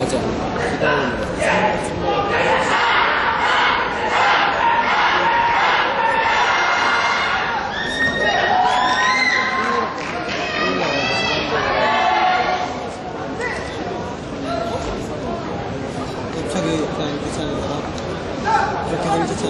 맞아. 기다리는 거. 갑자기 그냥 이렇게 차는 사람? 이렇게 차는 사람? 제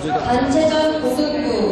2조가 단체전 고등부